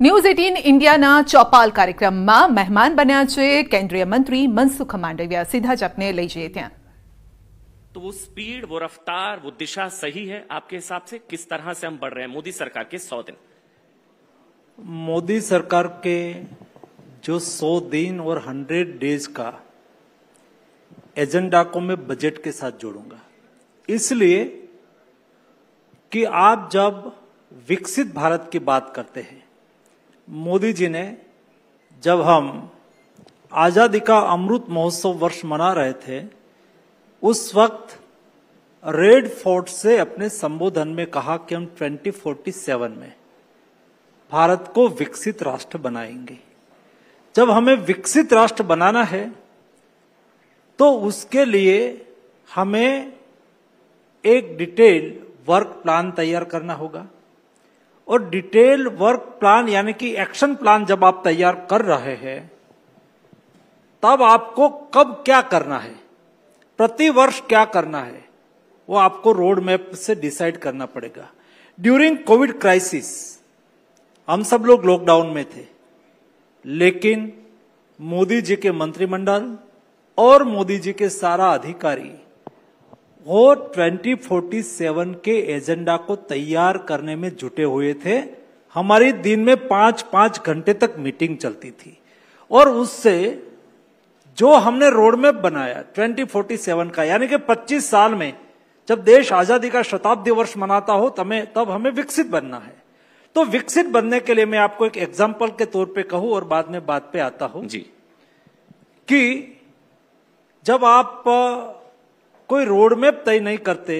News eighteen ઇન્ડિયાના ચોપાલ કાર્યક્રમમાં મહેમાન બન્યા છે કેન્દ્રીય મંત્રી મનસુખ માંડવિયા સીધા જ આપને લઈ જઈએ ત્યાં तो वो स्पीड वो रफ्तार वो दिशा सही है आपके हिसाब से किस तरह से हम बढ़ रहे हैं मोदी सरकार के सौ दिन मोदी सरकार के जो सौ दिन और हंड्रेड डेज का एजेंडा को मैं बजट के साथ जोड़ूंगा इसलिए कि आप जब विकसित भारत की बात करते हैं मोदी जी ने जब हम आज़ादी का अमृत महोत्सव वर्ष मना रहे थे, उस वक्त रेड फोर्ट से अपने संबोधन में कहा कि हम 2047 में भारत को विकसित राष्ट्र बनाएँगे। जब हमें विकसित राष्ट्र बनाना है तो उसके लिए हमें एक डिटेल वर्क प्लान तैयार करना होगा। और डिटेल वर्क प्लान यानी कि एक्शन प्लान जब आप तैयार कर रहे हैं, तब आपको कब क्या करना है, प्रति वर्ष क्या करना है, वो आपको रोड मैप से डिसाइड करना पड़ेगा। ड्यूरिंग कोविड क्राइसिस हम सब लोग लॉकडाउन में थे, लेकिन मोदी जी के मंत्रिमंडल और मोदी जी के सारा अधिकारी वो 2047 के एजेंडा को तैयार करने में जुटे हुए थे। हमारी दिन में पाँच पाँच घंटे तक मीटिंग चलती थी। और उससे जो हमने रोड मैप बनाया 2047 का यानी कि 25 साल में जब देश आज़ादी का शताब्दी वर्ष मनाता हो तमें तब हमें विकसित बनना है। तो विकसित बनने के लिए मैं आपको एक एग्ज़ाम्पल के तौर पे कहूँ और बाद में बात पे आता हूँ जी। कि जब आप कोई रोड मैप तय नहीं करते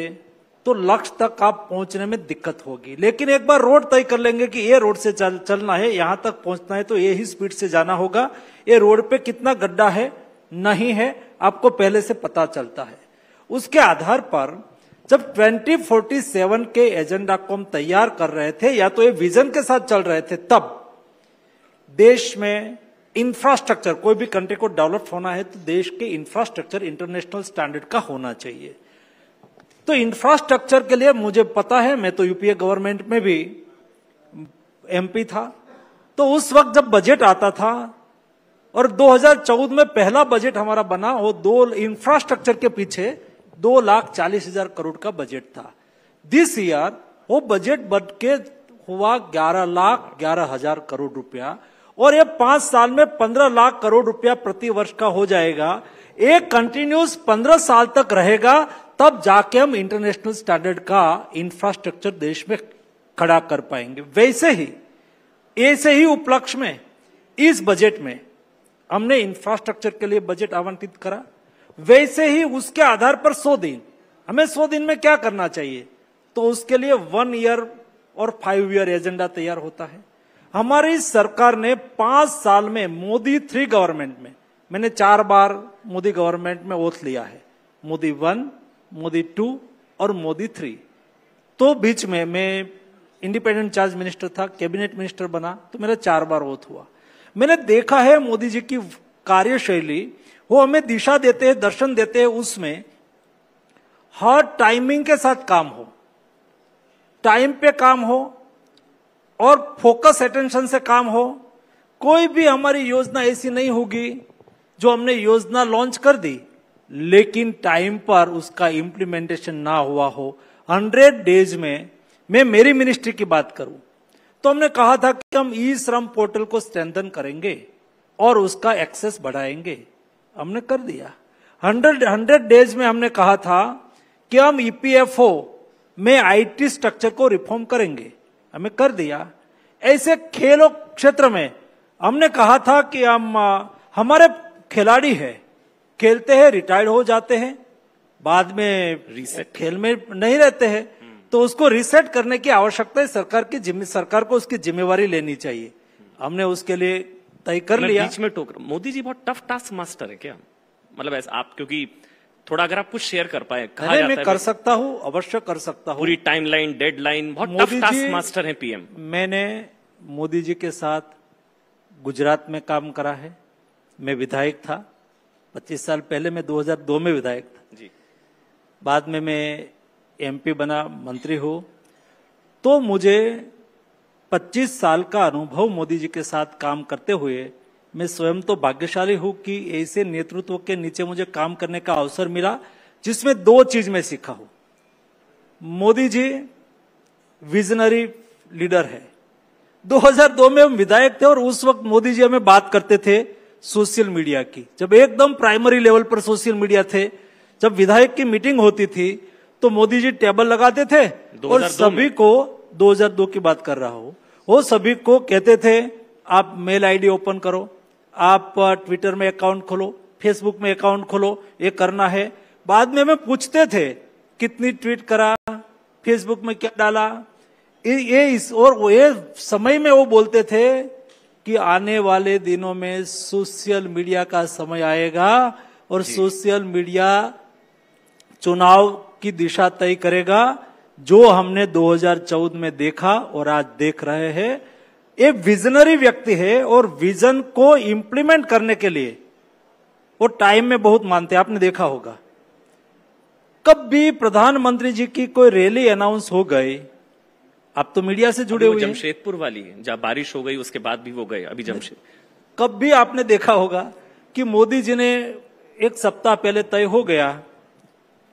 तो लक्ष्य तक आप पहुँचने में दिक्कत होगी। लेकिन एक बार रोड तय कर लेंगे कि ये रोड से चल, चलना है यहाँ तक पहुँचना है तो ये ही स्पीड से जाना होगा। ये रोड पे कितना गड्ढा है नहीं है आपको पहले से पता चलता है। उसके आधार पर जब 2047 के एजेंडा को हम तैयार कर रहे थे या तो ये विजन के साथ चल रहे थे तब देश में इंफ्रास्ट्रक्चर कोई भी कंट्री को डेवलप होना है तो देश के इंफ्रास्ट्रक्चर इंटरनेशनल स्टैंडर्ड का होना चाहिए। तो इंफ्रास्ट्रक्चर के लिए मुझे पता है, मैं तो यूपीए गवर्नमेंट में भी एमपी था। तो उस वक्त जब बजट आता था, और 2014 में पहला बजट हमारा बना, वो दो इंफ्रास्ट्रक्चर के पीछे दो लाख चालीस हज़ार करोड़ का बजट था। दिस ईयर वो बजट बढ़ के हुआ ग्यारह लाख ग्यारह हज़ार करोड़ रुपया। और ये पाँच साल में पंद्रह लाख करोड़ रुपया प्रति वर्ष का हो जाएगा। एक कंटिन्यूस पंद्रह साल तक रहेगा, तब जाके हम इंटरनेशनल स्टैंडर्ड का इंफ्रास्ट्रक्चर देश में खड़ा कर पाएँगे। वैसे ही, ऐसे ही उपलक्ष्य में, इस बजट में हमने इंफ्रास्ट्रक्चर के लिए बजट आवंटित करा। वैसे ही उसके आधार पर सौ दिन, हमें सौ दिन में क्या करना चाहिए? तो उसके लिए वन ईयर और फाइव ईयर एजेंडा तैयार होता है। हमारी सरकार ने पाँच साल में मोदी थ्री गवर्नमेंट में, मैंने चार बार मोदी गवर्नमेंट में ओथ लिया है। मोदी वन, मोदी टू और मोदी थ्री। तो बीच में मैं इंडिपेंडेंट चार्ज मिनिस्टर था, कैबिनेट मिनिस्टर बना तो मेरा चार बार ओथ हुआ। मैंने देखा है मोदी जी की कार्यशैली, वो हमें दिशा देते हैं दर्शन देते हैं उसमें हर टाइमिंग के साथ काम हो। टाइम पे काम हो और फोकस अटेंशन से काम हो, कोई भी हमारी योजना ऐसी नहीं होगी जो हमने योजना लॉन्च कर दी, लेकिन टाइम पर उसका इंप्लीमेंटेशन ना हुआ हो। हंड्रेड डेज़ में मैं मेरी मिनिस्ट्री की बात करूँ तो हमने कहा था कि हम ई श्रम पोर्टल को स्ट्रेंथन करेंगे और उसका एक्सेस बढ़ाएँगे। हमने कर दिया। हंड्रेड हंड्रेड डेज़ में हमने कहा था कि हम ईपीएफओ में आईटी स्ट्रक्चर को रिफॉर्म करेंगे। हमें कर दिया। ऐसे खेलों क्षेत्र में हमने कहा था कि हम हमारे खिलाड़ी है खेलते हैं रिटायर्ड हो जाते हैं बाद में रिसेट खेल में नहीं रहते हैं तो उसको रिसेट करने की आवश्यकता है सरकार की जिम्मे सरकार को उसकी जिम्मेवारी लेनी चाहिए। हमने उसके लिए तय कर लिया। बीच में टोक रहा हूँ। मोदी जी बहुत टफ टास्क मास्टर है क्या? मतलब ऐसा आप क्योंकि थोड़ा अगर आप कुछ शेयर कर पाए कहा जाता मैं है कर सकता हूँ अवश्य कर सकता हूँ। पूरी टाइमलाइन डेडलाइन बहुत टफ टास्क मास्टर है पीएम मैंने मोदी जी के साथ गुजरात में काम करा है। मैं विधायक था। 25 साल पहले मैं 2002 में विधायक था। जी। बाद में मैं एमपी बना मंत्री हूँ। तो मुझे 25 साल का अनुभव मोदी जी के साथ काम करते हुए मैं स्वयं तो भाग्यशाली हूँ कि ऐसे नेतृत्व के नीचे मुझे काम करने का अवसर मिला जिसमें दो चीज़ मैं सीखा हूँ। मोदी जी विजनरी लीडर है। 2002 में हम विधायक थे और उस वक्त मोदी जी हमें बात करते थे सोशल मीडिया की। जब एकदम प्राइमरी लेवल पर सोशल मीडिया थे जब विधायक की मीटिंग होती थी तो मोदी जी टेबल लगाते थे और सभी को 2002 की बात कर रहा हूँ। वो सभी को कहते थे आप मेल आईडी ओपन करो। आप ट्विटर में अकाउंट खोलो फेसबुक में अकाउंट खोलो ये करना है। बाद में हमें पूछते थे कितनी ट्वीट करा फेसबुक में क्या डाला। ये इस और ये समय में वो बोलते थे कि आने वाले दिनों में सोशल मीडिया का समय आएगा और सोशल मीडिया चुनाव की दिशा तय करेगा जो हमने 2014 में देखा और आज देख रहे हैं। ये विजनरी व्यक्ति है और विजन को इंप्लीमेंट करने के लिए वो टाइम में बहुत मानते हैं आपने देखा होगा। कब भी प्रधानमंत्री जी की कोई रैली अनाउंस हो गई आप तो मीडिया से जुड़े हुए जमशेदपुर वाली जहाँ बारिश हो गई उसके बाद भी वो गए अभी जमशेद कब भी आपने देखा होगा कि मोदी जी ने एक सप्ताह पहले तय हो गया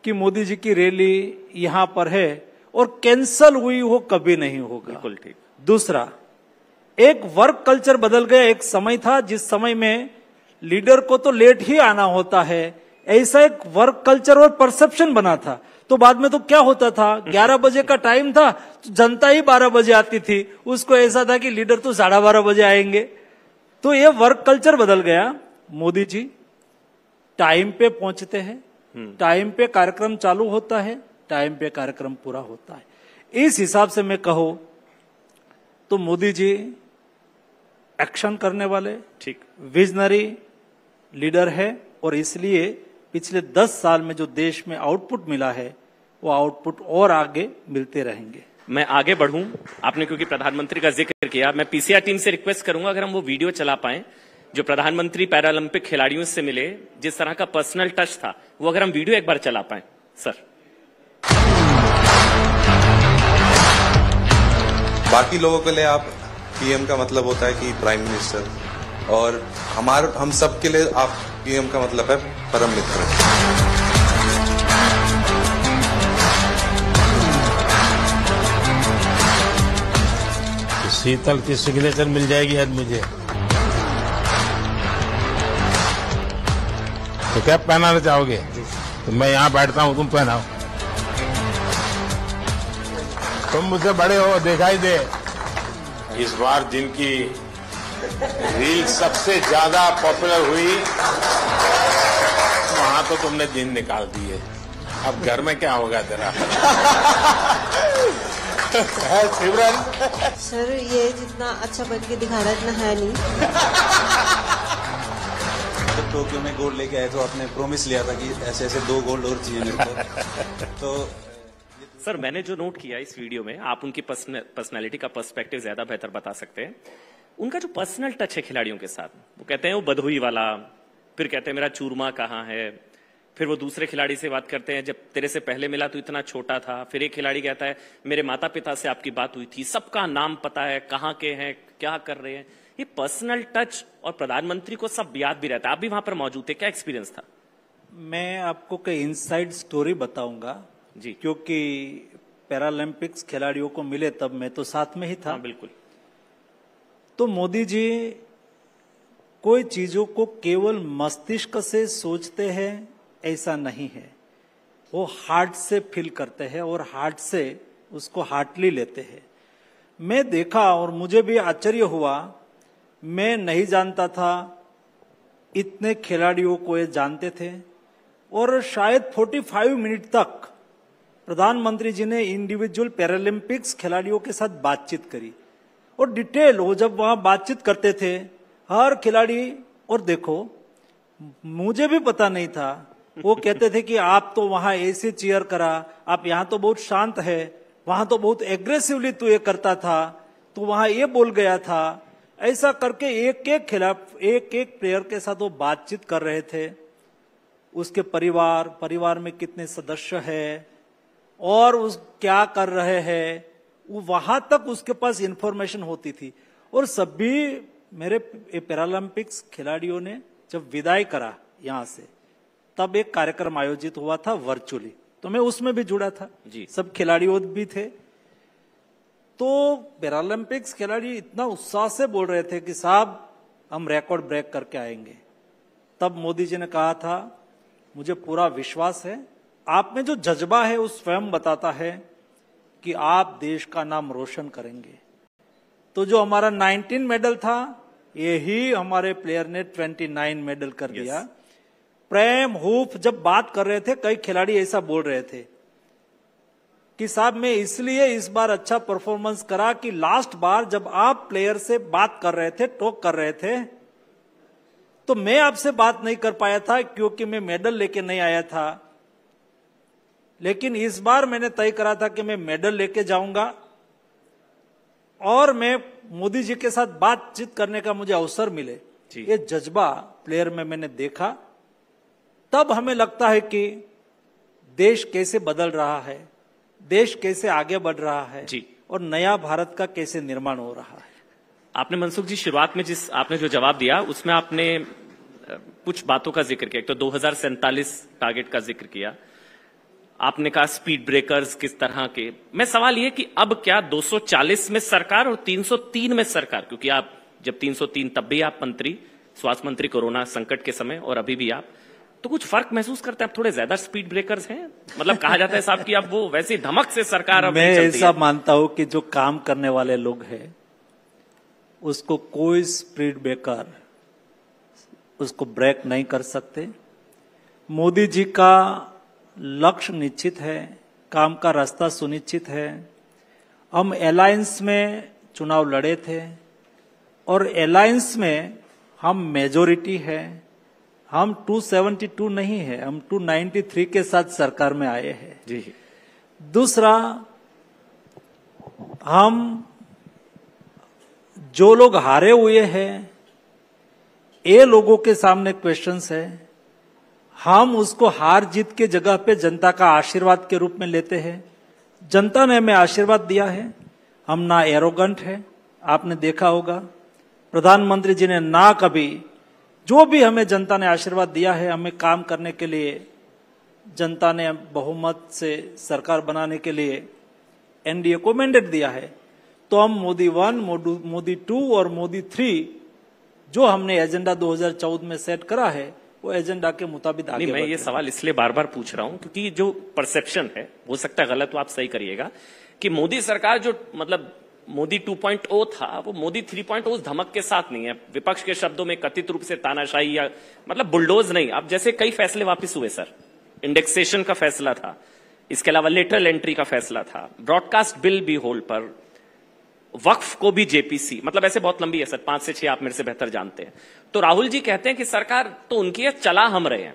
कि मोदी जी की रैली यहाँ पर है और कैंसल हुई वो कभी नहीं होगा। बिल्कुल ठीक। दूसरा एक वर्क कल्चर बदल गया एक समय था जिस समय में लीडर को तो लेट ही आना होता है। ऐसा एक वर्क कल्चर और परसेप्शन बना था। तो बाद में तो क्या होता था? 11 बजे का टाइम था तो जनता ही 12 बजे आती थी। उसको ऐसा था कि लीडर तो साढ़े बारह बजे आएँगे। तो ये वर्क कल्चर बदल गया। मोदी जी टाइम पे पहुँचते हैं। टाइम पे कार्यक्रम चालू होता है टाइम पे कार्यक्रम पूरा होता है। इस हिसाब से मैं कहो तो मोदी जी एक्शन करने वाले। ठीक। विजनरी लीडर है और इसलिए पिछले दस साल में जो देश में आउटपुट मिला है वो आउटपुट और आगे मिलते रहेंगे। मैं आगे बढ़ूं। आपने क्योंकि प्रधानमंत्री का ज़िक्र किया मैं पीसीआर टीम से रिक्वेस्ट करूँगा अगर हम वो वीडियो चला पाए जो प्रधानमंत्री पैरालंपिक खिलाड़ियों से मिले जिस तरह का पर्सनल टच था वो अगर हम वीडियो एक बार चला पाए। सर। बाकी लोगों के लिए आप पीएम का मतलब होता है कि प्राइम मिनिस्टर। और हमारे, हम सब के लिए आप पीएम का मतलब है परम मित्र। शीतल की सिग्नेचर मिल जाएगी आज मुझे। तो क्या पहनाना चाहोगे? तो मैं यहाँ बैठता हूँ, तुम पहनाओ। तुम मुझसे बड़े हो, दिखाई दे। इस बार जिनकी रील सबसे ज़्यादा पॉपुलर हुई। वहाँ तो तुमने दिन निकाल दिए। अब घर में क्या होगा तेरा? है सिमरन? सर ये जितना अच्छा बन के दिखा रहा इतना है नहीं। जब टोक्यो में गोल्ड लेके आए तो आपने प्रॉमिस लिया था कि ऐसे ऐसे दो गोल्ड और चाहिए मेरे को। तो सर, मैंने जो नोट किया इस वीडियो में, आप उनकी पर्सनैलिटी का पर्सपेक्टिव ज़्यादा बेहतर बता सकते हैं। उनका जो पर्सनल टच है खिलाड़ियों के साथ, वो कहते हैं वो बधुई वाला, फिर कहते हैं, मेरा चूरमा कहाँ है? फिर वो दूसरे खिलाड़ी से बात करते हैं, जब तेरे से पहले मिला तो इतना छोटा था। फिर एक खिलाड़ी कहता है, मेरे माता पिता से आपकी बात हुई थी, सबका नाम पता है, कहाँ के हैं, क्या कर रहे हैं? ये पर्सनल टच और प्रधानमंत्री को सब याद भी रहता है। आप भी वहाँ पर मौजूद थे, क्या एक्सपीरियंस था? मैं आपको कई इनसाइड स्टोरी बताऊँगा। जी। क्योंकि पैरालंपिक्स खिलाड़ियों को मिले तब मैं तो साथ में ही था। हाँ बिल्कुल। तो मोदी जी कोई चीज़ों को केवल मस्तिष्क से सोचते हैं ऐसा नहीं है। वो हार्ट से फील करते हैं और हार्ट से उसको हार्टली लेते हैं। मैं देखा और मुझे भी आश्चर्य हुआ मैं नहीं जानता था इतने खिलाड़ियों को ये जानते थे। और शायद 45 मिनट तक प्रधानमंत्री जी ने इंडिविजुअल पैरालंपिक्स खिलाड़ियों के साथ बातचीत करी। और डिटेल वो जब वहाँ बातचीत करते थे, हर खिलाड़ी, और देखो, मुझे भी पता नहीं था। वो कहते थे कि आप तो वहाँ ऐसे चेयर करा, आप यहाँ तो बहुत शांत है, वहाँ तो बहुत एग्रेसिवली तू ये करता था तो वहाँ ये बोल गया था। ऐसा करके एक एक खिलाफ एक एक प्लेयर के साथ वो बातचीत कर रहे थे। उसके परिवार परिवार में कितने सदस्य है और उस क्या कर रहे हैं वहाँ तक उसके पास इंफॉर्मेशन होती थी। और सभी मेरे पैरालंपिक्स खिलाड़ियों ने जब विदाई करा यहाँ से तब एक कार्यक्रम आयोजित हुआ था वर्चुअली तो मैं उसमें भी जुड़ा था। जी। सब खिलाड़ियों भी थे। तो पैरालंपिक्स खिलाड़ी इतना उत्साह से बोल रहे थे कि साहब हम रिकॉर्ड ब्रेक करके आएँगे। तब मोदी जी ने कहा था मुझे पूरा विश्वास है आप में जो जज्बा है वो स्वयं बताता है कि आप देश का नाम रोशन करेंगे। तो जो हमारा 19 मेडल था यही हमारे प्लेयर ने 29 मेडल कर दिया। yes. प्रेम हुफ जब बात कर रहे थे कई खिलाड़ी ऐसा बोल रहे थे कि साहब मैं इसलिए इस बार अच्छा परफॉर्मेंस करा कि लास्ट बार जब आप प्लेयर से बात कर रहे थे टॉक कर रहे थे तो मैं आपसे बात नहीं कर पाया था क्योंकि मैं मेडल लेके नहीं आया था। लेकिन इस बार मैंने तय करा था कि मैं मेडल लेके जाऊँगा। और मैं मोदी जी के साथ बातचीत करने का मुझे अवसर मिले। ये जज्बा प्लेयर में मैंने देखा। तब हमें लगता है कि देश कैसे बदल रहा है देश कैसे आगे बढ़ रहा है जी। और नया भारत का कैसे निर्माण हो रहा है। आपने मनसुख जी शुरुआत में जिस आपने जो जवाब दिया उसमें आपने कुछ बातों का ज़िक्र किया। एक तो दो हज़ार सैंतालीस टारगेट का ज़िक्र किया। आपने कहा स्पीड ब्रेकर्स किस तरह के। मैं सवाल ये कि अब क्या 240 में सरकार और 303 में सरकार? क्योंकि आप जब 303 तब भी आप मंत्री स्वास्थ्य मंत्री कोरोना संकट के समय और अभी भी आप। तो कुछ फ़र्क महसूस करते हैं? आप थोड़े ज़्यादा स्पीड ब्रेकर्स हैं? मतलब कहा जाता है साहब कि अब वो वैसी धमक से सरकार अब मैं ऐसा मानता हूँ कि जो काम करने वाले लोग हैं उसको कोई स्पीड ब्रेकर उसको ब्रेक नहीं कर सकते। मोदी जी का लक्ष्य निश्चित है काम का रास्ता सुनिश्चित है। हम अलायंस में चुनाव लड़े थे और अलायंस में हम मेजोरिटी है। हम 272 नहीं है हम 293 के साथ सरकार में आए हैं। जी। दूसरा हम जो लोग हारे हुए हैं ये लोगों के सामने क्वेश्चंस है। हम उसको हार जीत के जगह पे जनता का आशीर्वाद के रूप में लेते हैं। जनता ने हमें आशीर्वाद दिया है। हम ना एरोगंट है। आपने देखा होगा। प्रधानमंत्री जी ने ना कभी जो भी हमें जनता ने आशीर्वाद दिया है, हमें काम करने के लिए, जनता ने बहुमत से सरकार बनाने के लिए एनडीए को मैंडेट दिया है। तो हम मोदी वन, मोदी टू और मोदी थ्री, जो हमने एजेंडा 2014 में सेट करा है वो एजेंडा के मुताबिक आगे नहीं मैं ये सवाल इसलिए बार बार पूछ रहा हूँ क्योंकि जो परसेप्शन है हो सकता है गलत हो आप सही करिएगा कि मोदी सरकार जो मतलब मोदी 2.0 था वो मोदी 3.0 उस धमक के साथ नहीं है। विपक्ष के शब्दों में कथित रूप से तानाशाही या मतलब बुलडोज नहीं। अब जैसे कई फैसले वापस हुए सर। इंडेक्सेशन का फैसला था। इसके अलावा लेटरल एंट्री का फैसला था। ब्रॉडकास्ट बिल भी होल्ड पर। वक्फ को भी जेपीसी मतलब ऐसे बहुत लंबी है सर पाँच से छह आप मेरे से बेहतर जानते हैं। तो राहुल जी कहते हैं कि सरकार तो उनकी है चला हम रहे हैं।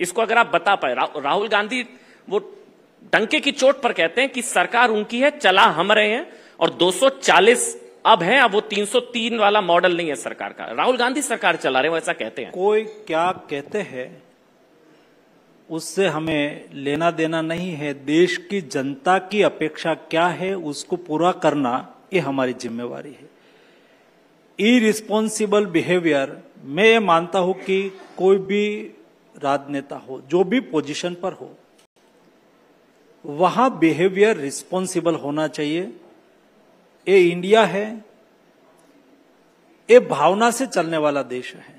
इसको अगर आप बता पाए रा, राहुल गांधी वो डंके की चोट पर कहते हैं कि सरकार उनकी है चला हम रहे हैं और 240 अब है अब वो 303 वाला मॉडल नहीं है सरकार का। राहुल गांधी सरकार चला रहे हैं ऐसा कहते हैं। कोई क्या कहते हैं उससे हमें लेना देना नहीं है देश की जनता की अपेक्षा क्या है उसको पूरा करना ये हमारी जिम्मेवारी है। इरिस्पॉन्सिबल बिहेवियर मैं ये मानता हूँ कि कोई भी राजनेता हो, जो भी पोजीशन पर हो, वहाँ बिहेवियर रिस्पॉन्सिबल होना चाहिए। ये इंडिया है, ये भावना से चलने वाला देश है।